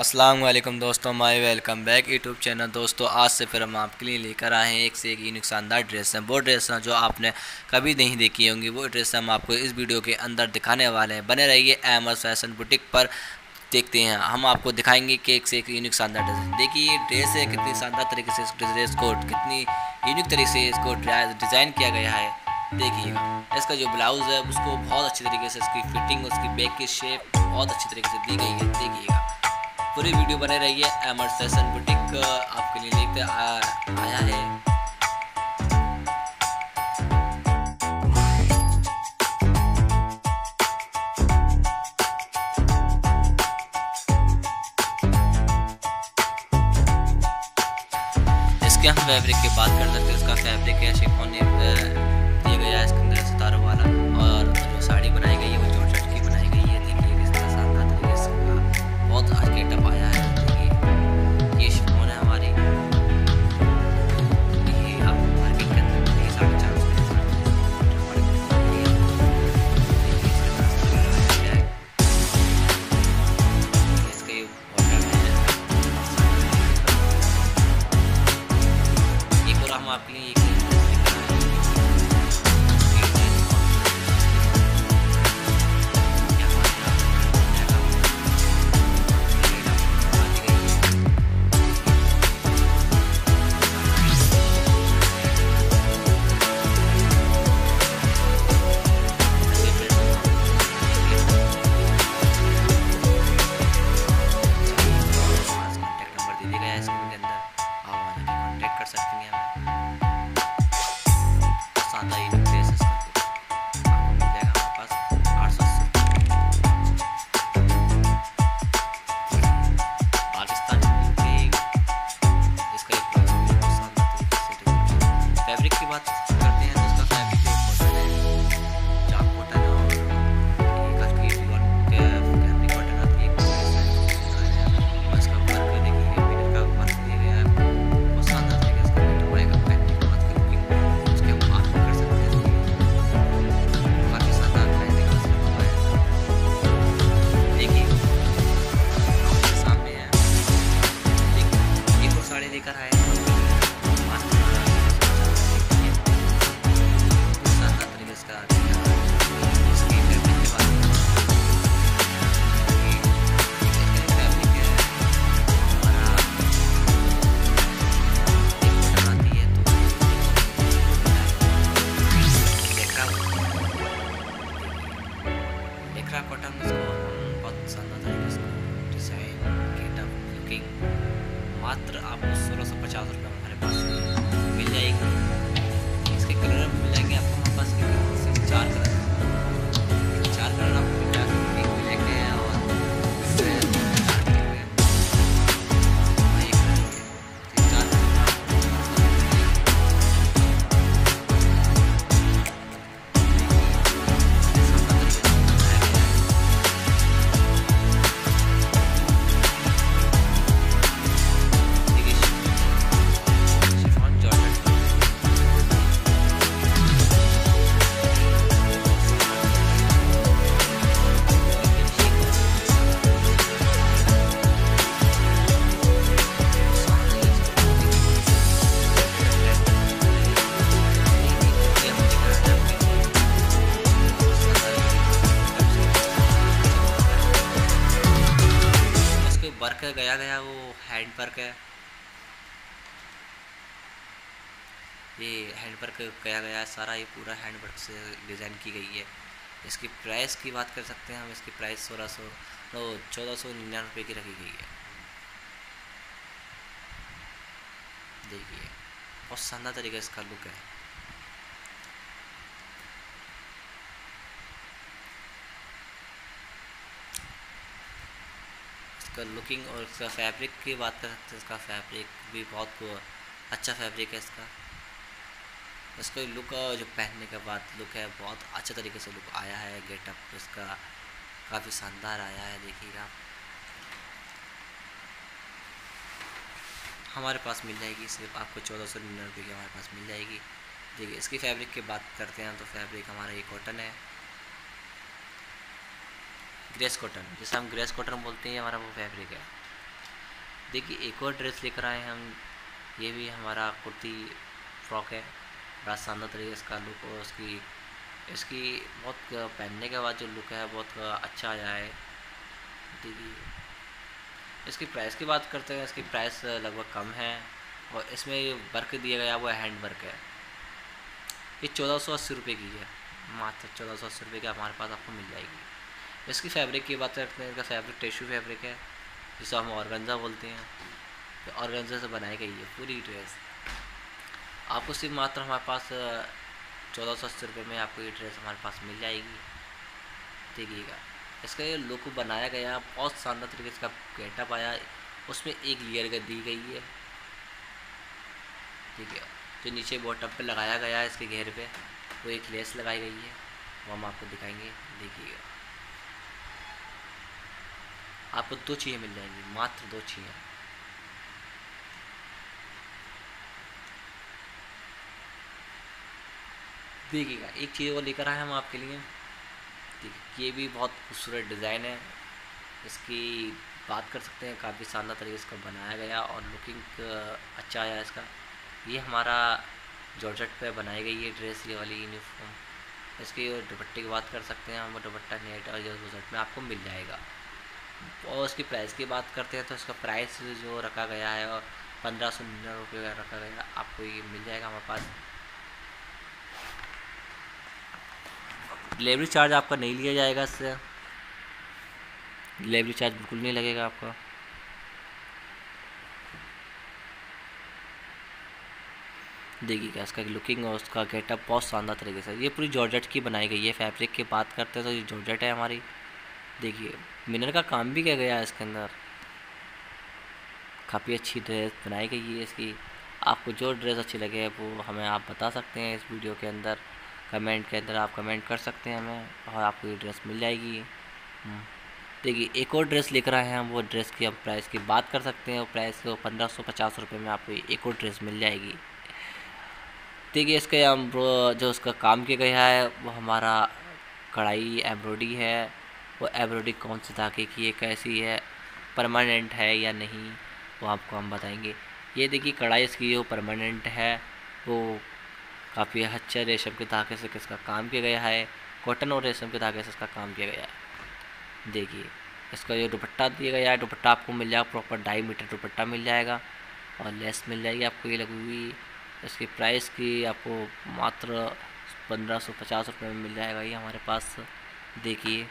अस्सलाम वालेकुम दोस्तों, my welcome back YouTube channel. दोस्तों, आज से फिर हम आपके लिए लेकर आए हैं एक से एक यूनिक शानदार ड्रेस हैं। वो ड्रेस जो आपने कभी नहीं देखी होंगी। वो ड्रेस हम आपको इस वीडियो के अंदर दिखाने वाले हैं। बने रहिए एम फ़ैशन बुटीक पर। देखते हैं, हम आपको दिखाएँगे कि एक से एक यूनिक शानदार ड्रेस देखिए, ये ड्रेस है, कितनी शानदार तरीके से इस ड्रेस को, कितनी यूनिक तरीके से इसको डिज़ाइन किया गया है। देखिएगा इसका जो ब्लाउज़ है, उसको बहुत अच्छी तरीके से इसकी फिटिंग उसकी बैक की शेप बहुत अच्छी तरीके से दी गई है। देखिएगा। पूरी वीडियो बने रही है एमर सेशन बुटीक आपके लिए लेते आया है। हम फैब्रिक की बात कर सकते हैं। इसका फैब्रिक है, शिफोन दिया गया है, इसके अंदर सितारों वाला। Podcast'ing yan. मात्र आपको सोलह सौ पचास रुपये पास मिल जाएगी। इसके कलर मिल जाएँगे आपको हमारे पास चार कलर ये हैंड वर्क गया है, सारा ये पूरा हैंड वर्क से डिज़ाइन की गई है। इसकी प्राइस की बात कर सकते हैं हम, इसकी प्राइस सोलह सौ नो चौदह सौ निन्यानवे रुपये की रखी गई है। देखिए, बहुत शानदार तरीके इसका लुक है। इसका लुकिंग और इसका फैब्रिक की बात कर सकते हैं, इसका फैब्रिक भी बहुत अच्छा फैब्रिक है इसका। इसका लुक जो पहनने के बाद लुक है, बहुत अच्छे तरीके से लुक आया है गेटअप इसका काफ़ी शानदार आया है, देखिएगा। हमारे पास मिल जाएगी, सिर्फ़ आपको चौदह सौ निन्यानवे रुपये की हमारे पास मिल जाएगी। देखिए, इसकी फैब्रिक की बात करते हैं तो फैब्रिक हमारा ये कॉटन है। ग्रेस कॉटन जैसे हम ग्रेस कॉटन बोलते हैं हमारा वो फैब्रिक है। देखिए, एक और ड्रेस लेकर आए हम, ये भी हमारा कुर्ती फ्रॉक है। बड़ा शानदार तरीके इसका लुक और उसकी इसकी बहुत पहनने के बाद जो लुक है, बहुत अच्छा आया है। देखिए। इसकी प्राइस की बात करते हैं, इसकी प्राइस लगभग कम है और इसमें वर्क दिया गया वो हैंड वर्क है। ये चौदह सौ अस्सी रुपये की है। मात्र चौदह सौ अस्सी रुपये की हमारे पास आपको मिल जाएगी। इसकी फैब्रिक की बात करते हैं, इसका फैब्रिक टिश्यू फैब्रिक है, जिसे हम ऑर्गेंजा बोलते हैं। तो ऑर्गेंजा से बनाई गई है पूरी ड्रेस आपको सिर्फ़ मात्र हमारे पास चौदह सौ अस्सी रुपये में आपको ये ड्रेस हमारे पास मिल जाएगी। देखिएगा। इसका ये लुक बनाया गया बहुत शानदार तरीके से इसका गेटअप आया उसमें एक लेयर दी गई है। ठीक है जो नीचे बॉटम पे लगाया गया है इसके घेर पे, वो एक लेस लगाई गई है। वो हम आपको दिखाएँगे। देखिएगा। आपको दो चीज़ें मिल जाएँगी, मात्र दो चीज़ें। देखिएगा, एक चीज़ वो लेकर आए हम आपके लिए। देखिए ये भी बहुत खूबसूरत डिज़ाइन है। इसकी बात कर सकते हैं, काफ़ी शानदार तरीके से इसका बनाया गया और लुकिंग अच्छा आया इसका। ये हमारा जॉर्जट पे बनाई गई है ड्रेस, ये वाली यूनिफॉर्म इसकी दुपट्टे की बात कर सकते हैं हम दुपट्टा नेट और जॉर्जट में आपको मिल जाएगा। और उसकी प्राइस की बात करते हैं तो इसका प्राइस जो रखा गया है पंद्रह सौ निन्यानवे रुपये का रखा गया, आपको ये मिल जाएगा हमारे पास। डिलीवरी चार्ज आपका नहीं लिया जाएगा इससे। डिलीवरी चार्ज बिल्कुल नहीं लगेगा आपका। देखिएगा इसका लुकिंग और उसका गेटअप बहुत शानदार तरीके से, ये पूरी जॉर्जट की बनाई गई है फैब्रिक की बात करते हैं तो ये जॉर्जट है हमारी। देखिए मिनर का काम भी किया गया है इसके अंदर? काफ़ी अच्छी ड्रेस बनाई गई है इसकी। आपको जो ड्रेस अच्छी लगे वो हमें आप बता सकते हैं इस वीडियो के अंदर। कमेंट के अंदर आप कमेंट कर सकते हैं हमें और आपको ये ड्रेस मिल जाएगी। हम्म। देखिए एक और ड्रेस लेकर आए हैं हम वो ड्रेस की हम प्राइस की बात कर सकते हैं वो प्राइस को पंद्रह सौ पचास रुपये में आपको एक और ड्रेस मिल जाएगी। देखिए इसके हम जो उसका काम किया गया है वो हमारा कढ़ाई एम्ब्रॉयडरी है वो एम्ब्रॉयडरी कौन सी धागे की है कैसी है परमानेंट है या नहीं वो आपको हम बताएँगे। ये देखिए कढ़ाई इसकी जो परमानेंट है वो काफ़ी अच्छे रेशम के धागे से किसका काम किया गया है? कॉटन और रेशम के धागे से इसका काम किया गया है। देखिए, इसका जो दुपट्टा दिया गया है, दुपट्टा आपको मिल जाएगा प्रॉपर ढाई मीटर दुपट्टा मिल जाएगा और लेस मिल जाएगी आपको ये लगी हुई। इसकी प्राइस की आपको मात्र पंद्रह सौ, पचास रुपये में मिल जाएगा ये हमारे पास। देखिए,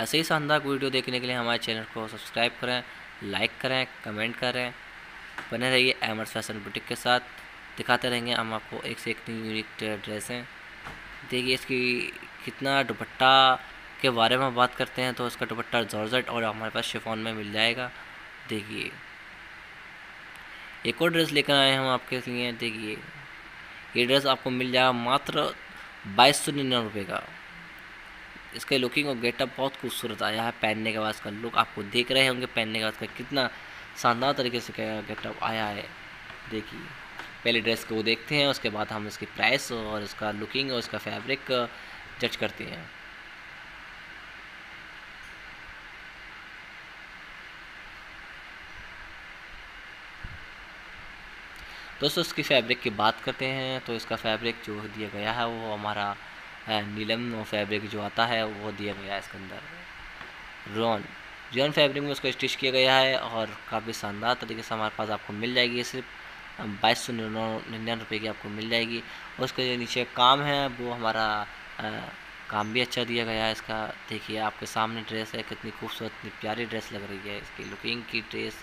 ऐसे ही शानदार वीडियो देखने के लिए हमारे चैनल को सब्सक्राइब करें लाइक करें कमेंट करें। बने रहिए एमर्स फ़ैशन बुटीक के साथ। दिखाते रहेंगे। हम आपको एक से एक न्यू यूनिक हैं। देखिए इसकी कितना दुपट्टा के बारे में बात करते हैं तो इसका दुपट्टा जॉर्जट और हमारे पास शिफॉन में मिल जाएगा। देखिए, एक और ड्रेस लेकर आए हम आपके लिए। देखिए, ये ड्रेस आपको मिल जाएगा मात्र बाईस सौ निन्यानवे रुपये का। इसका लुकिंग और गेटअप बहुत खूबसूरत आया है पहनने के बाद। इसका लुक आपको देख रहे होंगे पहनने के बाद का कितना शानदार तरीके से गेटअप आया है। देखिए। पहले ड्रेस को देखते हैं, उसके बाद हम इसकी प्राइस और इसका लुकिंग और इसका फैब्रिक जज करते हैं। दोस्तों इसकी फैब्रिक की बात करते हैं तो इसका फैब्रिक जो दिया गया है, वो हमारा नीलम फैब्रिक जो आता है, वो दिया गया है इसके अंदर। रॉन जॉन फैब्रिक में उसको स्टिच किया गया है और काफ़ी शानदार तरीके से हमारे पास आपको मिल जाएगी सिर्फ़ बाईस सौ निन्यानवे रुपये की आपको मिल जाएगी। उसका जो नीचे काम है वो हमारा आ, काम भी अच्छा दिया गया है इसका। देखिए आपके सामने ड्रेस है कितनी खूबसूरत इतनी प्यारी ड्रेस लग रही है इसकी। लुकिंग की ड्रेस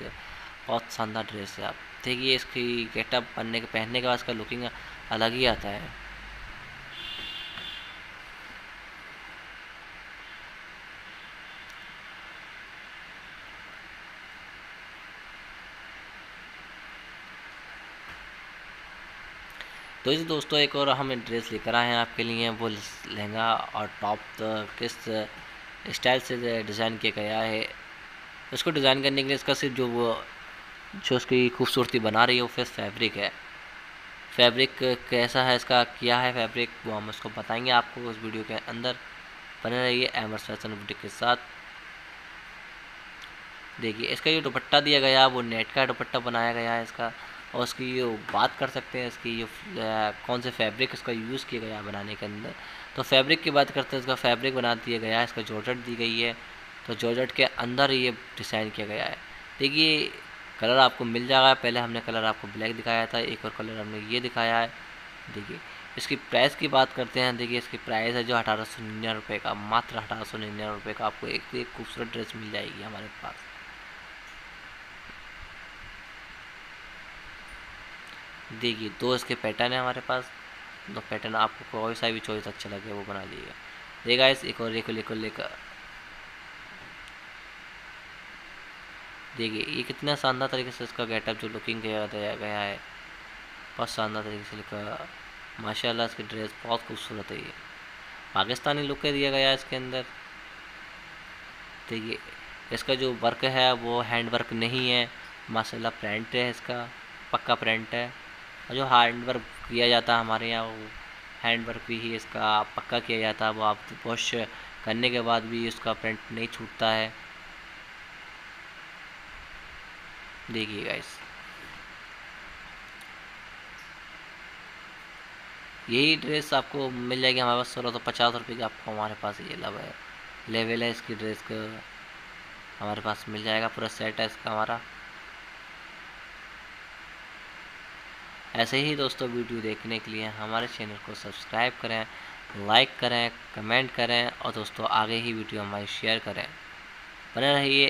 बहुत शानदार ड्रेस है आप। देखिए इसकी गेटअप बनने के पहनने के बाद इसका लुकिंग अलग ही आता है। तो इस दोस्तों, एक और हम ड्रेस लेकर आए हैं आपके लिए। वो लहंगा और टॉप तो किस स्टाइल से डिज़ाइन किया गया है, उसको डिज़ाइन करने के लिए इसका सिर्फ़ जो वो, जो उसकी खूबसूरती बना रही है, वो फिर फैब्रिक है। फैब्रिक कैसा है, इसका क्या है फैब्रिक, वो हम उसको बताएँगे आपको उस वीडियो के अंदर। बने रहिए एमर्स फ़ैशन बुटीक के साथ। देखिए, इसका जो दुपट्टा दिया गया, वो नेट का दुपट्टा बनाया गया है इसका। और उसकी ये बात कर सकते हैं, इसकी ये कौन से फैब्रिक इसका यूज़ किया गया बनाने के अंदर। तो फैब्रिक की बात करते हैं, इसका फैब्रिक बना दिया गया है, इसका जॉर्जट दी गई है। तो जॉर्जट के अंदर ये डिज़ाइन किया गया है। देखिए कलर आपको मिल जाएगा। पहले हमने कलर आपको ब्लैक दिखाया था, एक और कलर हमने ये दिखाया है। देखिए, इसकी प्राइस की बात करते हैं, देखिए इसकी प्राइस है जो अठारह सौ निन्यानवे रुपये का, मात्र अठारह सौ निन्यानवे रुपये का आपको एक एक खूबसूरत ड्रेस मिल जाएगी हमारे पास। देखिए दो इसके पैटर्न है हमारे पास। दो पैटर्न आपको कोई सा भी चॉइस अच्छा लगे, वो बना लीजिएगा देगा इस एक और, एक लेकर लेकर देखिए, ये कितना शानदार तरीके से इसका गेटअप जो लुकिंग किया गया है। बहुत शानदार तरीके से लिखा। माशाल्लाह, इसकी ड्रेस बहुत खूबसूरत है ये। पाकिस्तानी लुक दिया गया है इसके अंदर। देखिए, इसका जो वर्क है, वो हैंड वर्क नहीं है। माशाल्लाह प्रिंट है इसका। पक्का प्रिंट है। जो हैंड वर्क किया जाता है हमारे यहाँ, वो हैंड वर्क भी ही इसका पक्का किया जाता है। वो आप वॉश करने के बाद भी इसका प्रिंट नहीं छूटता है। देखिए गाइस यही ड्रेस आपको मिल जाएगी हमारे पास सोलह सौ पचास रुपये की आपको हमारे पास ये लब है। लेवल है इसकी ड्रेस का। हमारे पास मिल जाएगा पूरा सेट है इसका हमारा। ऐसे ही दोस्तों वीडियो देखने के लिए हमारे चैनल को सब्सक्राइब करें, लाइक करें, कमेंट करें और दोस्तों आगे ही वीडियो हमारी शेयर करें। बने रहिए